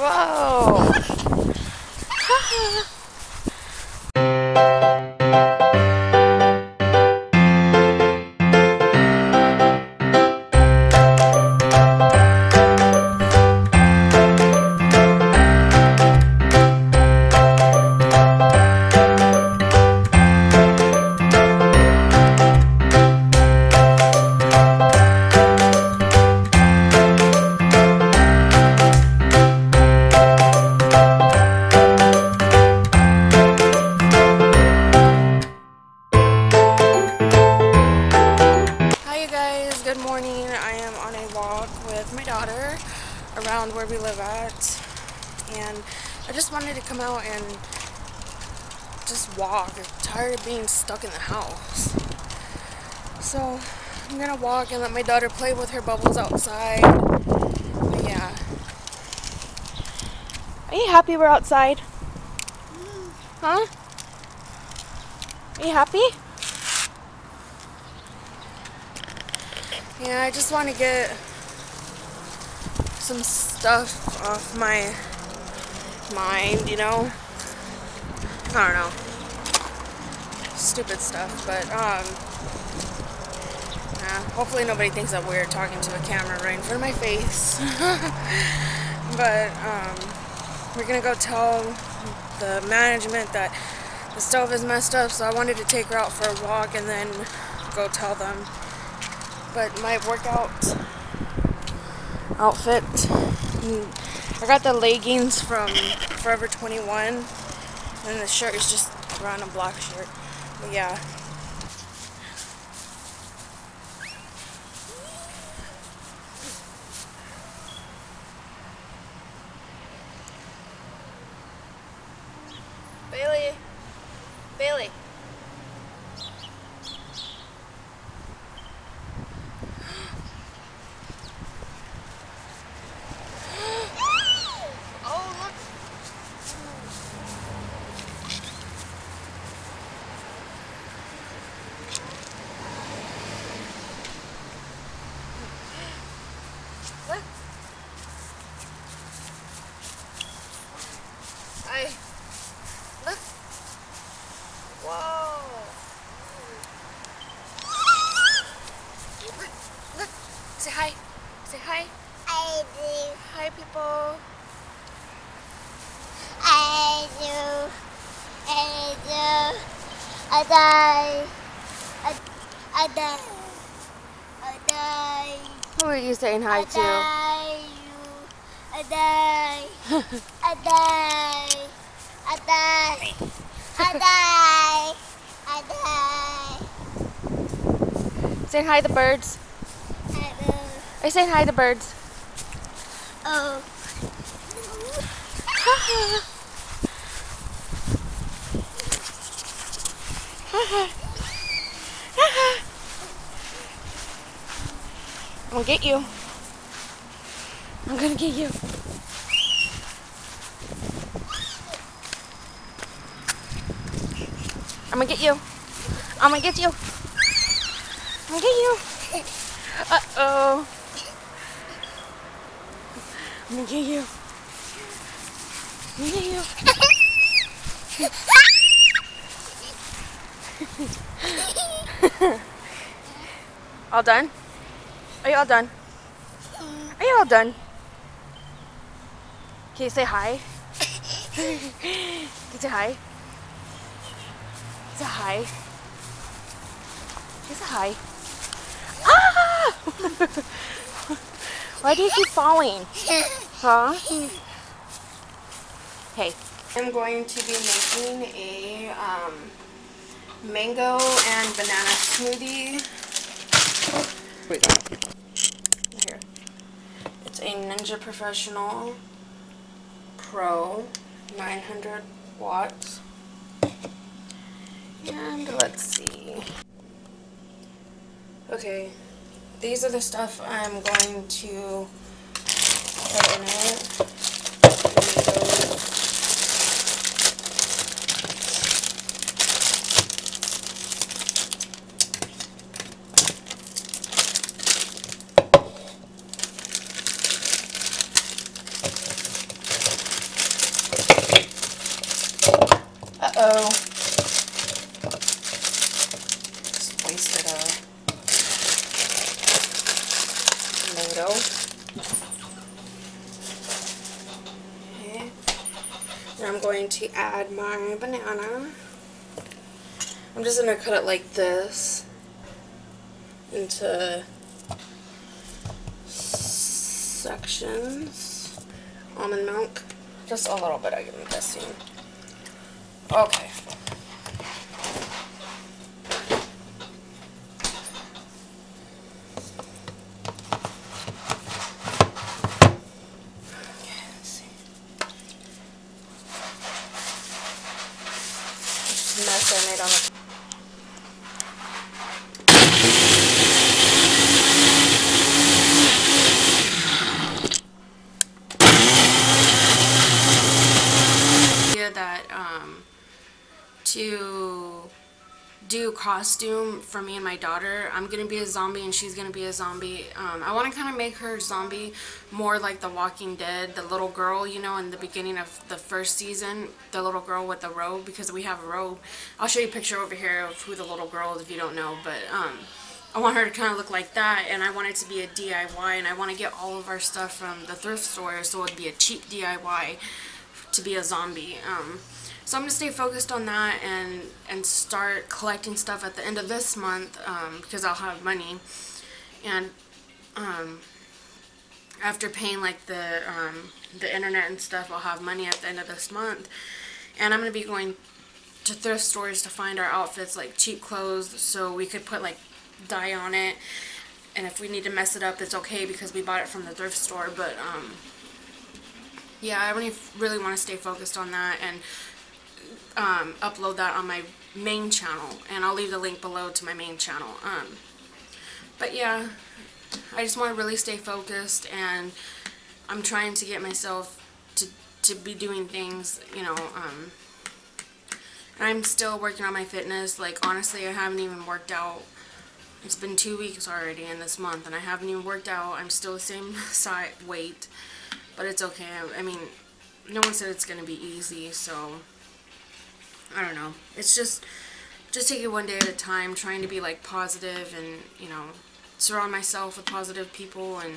Whoa! daughter around where we live at and I just wanted to come out and just walk. I'm tired of being stuck in the house. So I'm gonna walk and let my daughter play with her bubbles outside. But yeah. Are you happy we're outside? Huh? Are you happy? Yeah, I just want to get some stuff off my mind, you know? I don't know. Stupid stuff, but, um, yeah, hopefully nobody thinks that we're talking to a camera right in front of my face. but, um, we're gonna go tell the management that the stove is messed up, so I wanted to take her out for a walk and then go tell them but my workout outfit. I got the leggings from Forever 21 and the shirt is just a random black shirt but yeah Bailey Bailey Oh, look. Look. I look. Whoa. Look, look. Say hi. Say hi. I do, Hi, people. I do, I do, I die, I, I die, I die, Who are you saying hi I to? die, you, I die, I die, I die, I die, I die, Saying hi to the birds. Are you saying hi to birds? oh, I'm gonna get you. I'm gonna get you. I'm gonna get you. I'm gonna get you. I'm gonna get you. Uh oh. I'm gonna get you. I'm gonna get you. All done? Are you all done? Are you all done? Can you say hi? Can you say hi? Say hi. Say hi? Why do you keep falling? Huh? Hey. I'm going to be making a um, mango and banana smoothie. Wait. Here. It's a Ninja Professional Pro 900 watts. And let's see. Okay, these are the stuff I'm going to put in it. Uh-oh. Going to add my banana. I'm just going to cut it like this into sections. Almond milk. Just a little bit, I'm guessing. Okay. Okay, let's see. Just a mess I made on the idea that um, to do costume for me and my daughter. I'm gonna be a zombie and she's gonna be a zombie. Um, I want to kind of make her zombie more like The Walking Dead, the little girl, you know, in the beginning of the first season, the little girl with the robe because we have a robe. I'll show you a picture over here of who the little girl is if you don't know, but um, I want her to kind of look like that and I want it to be a DIY and I want to get all of our stuff from the thrift store so it'd be a cheap DIY to be a zombie. Um, so I'm gonna stay focused on that and and start collecting stuff at the end of this month um, because I'll have money. And um, after paying like the um, the internet and stuff, I'll have money at the end of this month. And I'm gonna be going to thrift stores to find our outfits like cheap clothes so we could put like dye on it. And if we need to mess it up, it's okay because we bought it from the thrift store. But um, yeah, I really, really want to stay focused on that and um, upload that on my main channel. And I'll leave the link below to my main channel. Um, but yeah, I just want to really stay focused and I'm trying to get myself to, to be doing things, you know, um, I'm still working on my fitness. Like, honestly, I haven't even worked out. It's been two weeks already in this month, and I haven't even worked out. I'm still the same size weight, but it's okay. I, I mean, no one said it's going to be easy, so I don't know. It's just, just take it one day at a time, trying to be, like, positive and, you know, surround myself with positive people, and,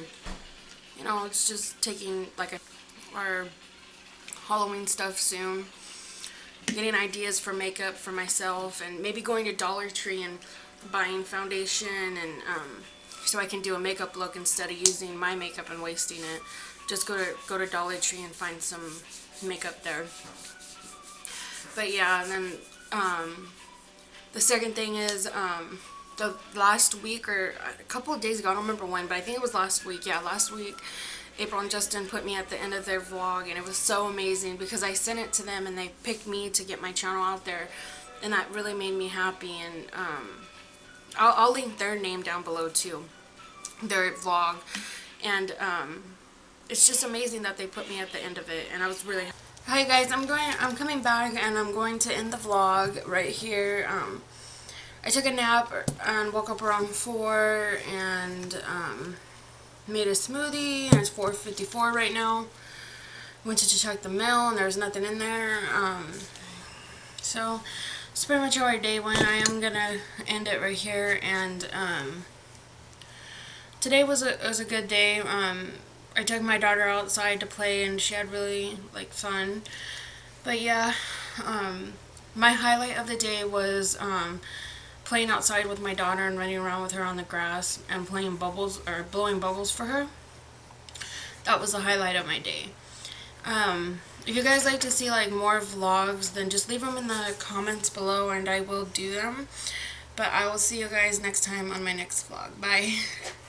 you know, it's just taking, like, a, our Halloween stuff soon getting ideas for makeup for myself and maybe going to Dollar Tree and buying foundation and um, so I can do a makeup look instead of using my makeup and wasting it. Just go to go to Dollar Tree and find some makeup there. But yeah, and then um, the second thing is um, the last week or a couple of days ago, I don't remember when, but I think it was last week. Yeah, last week. April and Justin put me at the end of their vlog and it was so amazing because I sent it to them and they picked me to get my channel out there and that really made me happy and um, I'll, I'll link their name down below too their vlog and um, it's just amazing that they put me at the end of it and I was really Hi guys I'm going I'm coming back and I'm going to end the vlog right here um, I took a nap and woke up around 4 and um, made a smoothie and it's 4.54 right now. Went to check the mail and there's nothing in there. Um, so, it's pretty much how our day went. I am to end it right here and um, today was a, was a good day. I took my daughter outside to play and she had really like fun. But yeah, um, my highlight of the day was um, playing outside with my daughter and running around with her on the grass and playing bubbles or blowing bubbles for her. That was the highlight of my day. Um, if you guys like to see like more vlogs, then just leave them in the comments below and I will do them. But I will see you guys next time on my next vlog. Bye.